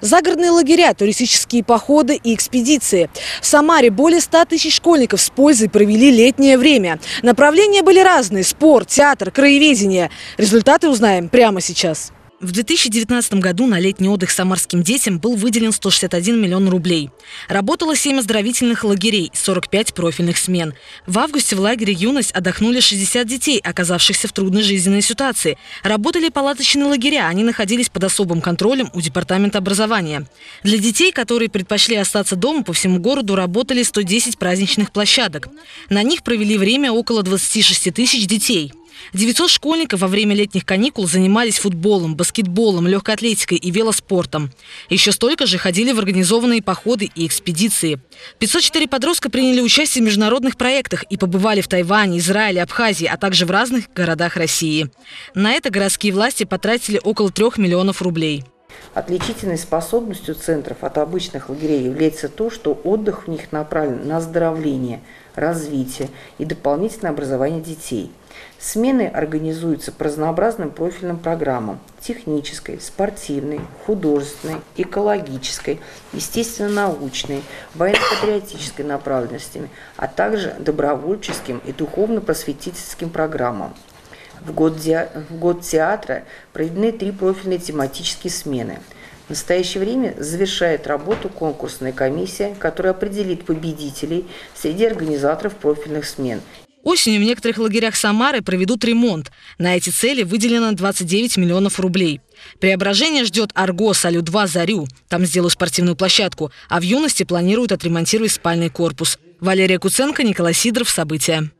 Загородные лагеря, туристические походы и экспедиции. В Самаре более 100 тысяч школьников с пользой провели летнее время. Направления были разные – спорт, театр, краеведение. Результаты узнаем прямо сейчас. В 2019 году на летний отдых самарским детям был выделен 161 миллион рублей. Работало 7 оздоровительных лагерей, 45 профильных смен. В августе в лагере «Юность» отдохнули 60 детей, оказавшихся в трудной жизненной ситуации. Работали палаточные лагеря, они находились под особым контролем у Департамента образования. Для детей, которые предпочли остаться дома, по всему городу работали 110 праздничных площадок. На них провели время около 26 тысяч детей. 900 школьников во время летних каникул занимались футболом, баскетболом, легкой атлетикой и велоспортом. Еще столько же ходили в организованные походы и экспедиции. 504 подростка приняли участие в международных проектах и побывали в Тайване, Израиле, Абхазии, а также в разных городах России. На это городские власти потратили около 3 миллионов рублей. Отличительной способностью центров от обычных лагерей является то, что отдых в них направлен на оздоровление, развитие и дополнительное образование детей. Смены организуются по разнообразным профильным программам – технической, спортивной, художественной, экологической, естественно-научной, военно-патриотической направленностями, а также добровольческим и духовно-просветительским программам – в год, в год театра проведены три профильные тематические смены. В настоящее время завершает работу конкурсная комиссия, которая определит победителей среди организаторов профильных смен. Осенью в некоторых лагерях Самары проведут ремонт. На эти цели выделено 29 миллионов рублей. Преображение ждет Арго, Салю-2, Зарю. Там сделают спортивную площадку. А в юности планируют отремонтировать спальный корпус. Валерия Куценко, Николай Сидоров. События.